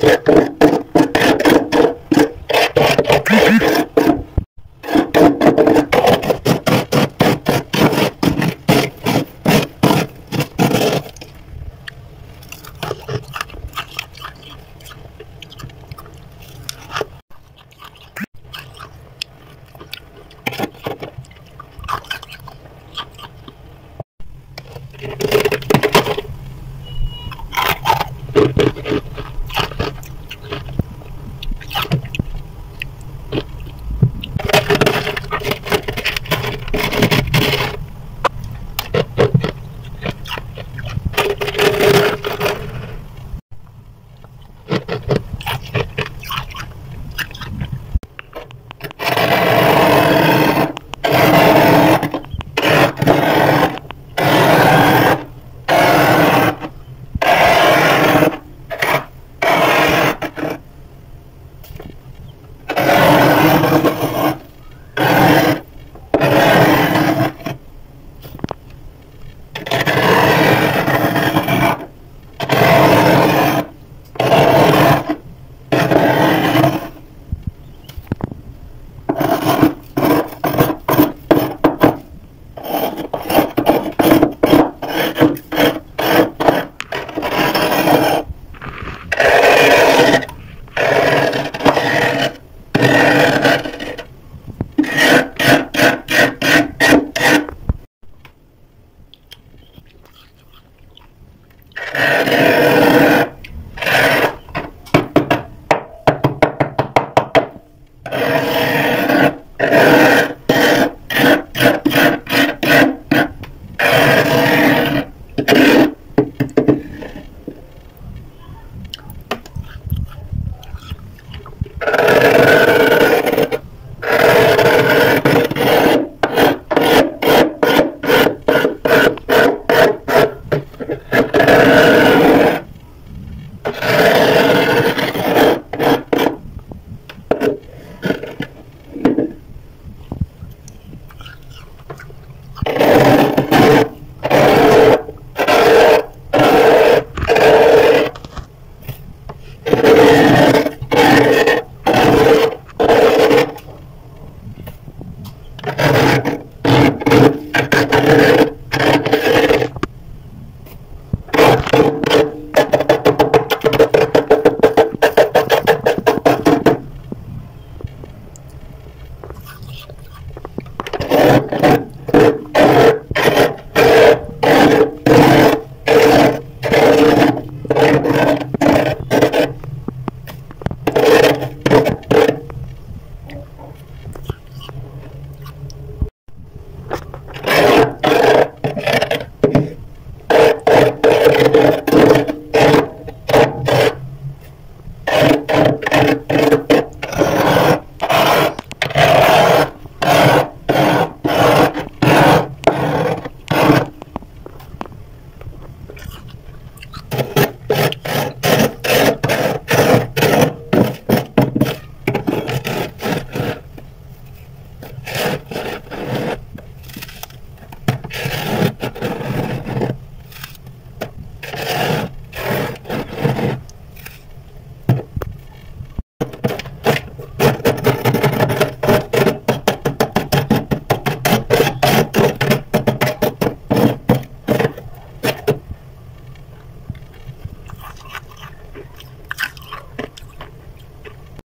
you